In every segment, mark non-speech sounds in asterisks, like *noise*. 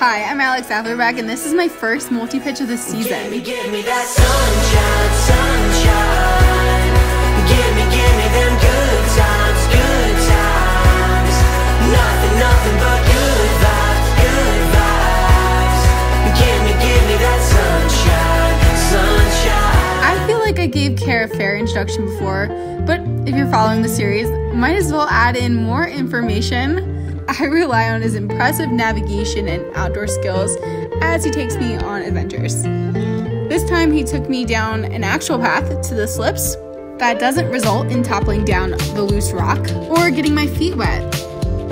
Hi, I'm Alex Afflerbach, and this is my first multi-pitch of the season. Give me, give me that sunshine, sunshine. Give me, give me them good times, good times. Nothing, nothing but good vibes, good vibes. Give me, give me that sunshine, sunshine. I feel like I gave Care a fair introduction before, but if you're following the series, might as well add in more information. I rely on his impressive navigation and outdoor skills as he takes me on adventures. This time, he took me down an actual path to the slips that doesn't result in toppling down the loose rock or getting my feet wet,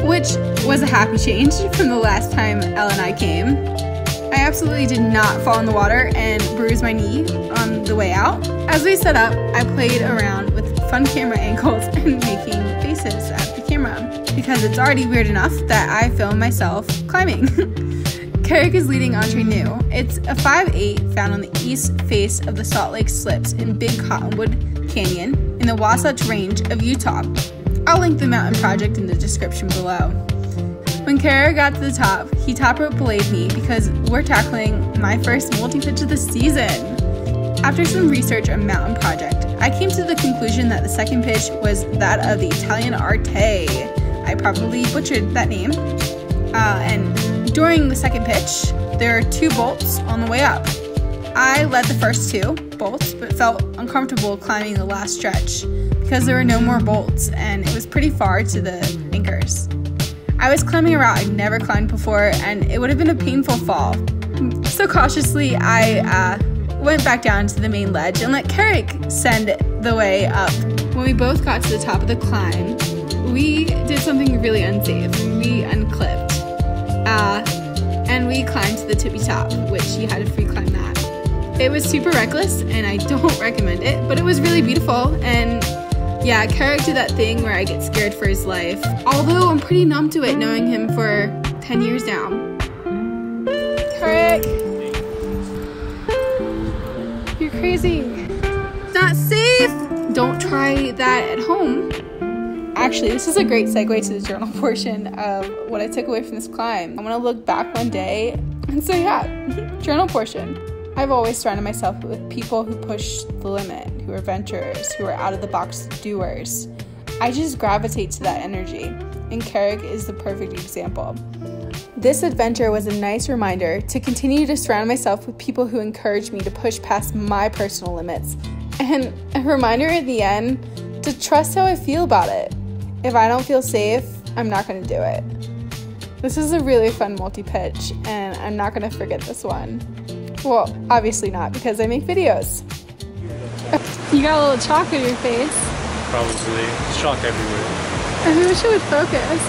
which was a happy change from the last time Elle and I came. I absolutely did not fall in the water and bruise my knee on the way out. As we set up, I played around fun camera *laughs* angles and making faces at the camera because it's already weird enough that I film myself climbing. *laughs* Carrick is leading Entre Nous. It's a 5'8 found on the east face of the Salt Lake Slips in Big Cottonwood Canyon in the Wasatch Range of Utah. I'll link the mountain project in the description below. When Carrick got to the top, he top rope belayed me because we're tackling my first multi pitch of the season. After some research on Mountain Project, I came to the conclusion that the second pitch was that of the Italian Arte. I probably butchered that name. Uh, and during the second pitch, there are two bolts on the way up. I led the first two bolts, but felt uncomfortable climbing the last stretch because there were no more bolts and it was pretty far to the anchors. I was climbing a route I'd never climbed before, and it would have been a painful fall. So cautiously, I uh, went back down to the main ledge and let Carrick send the way up. When we both got to the top of the climb, we did something really unsafe. We unclipped. Uh, and we climbed to the tippy top, which you had to free climb that. It was super reckless and I *laughs* don't recommend it, but it was really beautiful. And yeah, Carrick did that thing where I get scared for his life. Although I'm pretty numb to it knowing him for 10 years now. It's not safe! Don't try that at home. Actually, this is a great segue to the journal *laughs* portion of what I took away from this climb. I'm gonna look back one day and say, yeah, *laughs* journal portion. I've always surrounded myself with people who push the limit, who are venturers, who are out of the box doers. I just gravitate to that energy, and Carrick is the perfect example. This adventure was a nice reminder to continue to surround myself with people who encourage me to push past my personal limits, and a reminder at the end to trust how I feel about it. If I don't feel safe, I'm not going to do it. This is a really fun multi pitch, and I'm not going to forget this one. Well, obviously not, because I make videos. *laughs* You got a little chalk on your face. Probably. Shock chalk everywhere. I wish it would focus.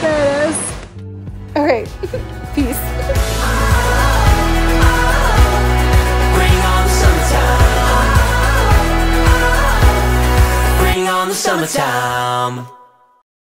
There it is. Okay, *laughs* peace. Bring on the summertime. Bring on the summertime.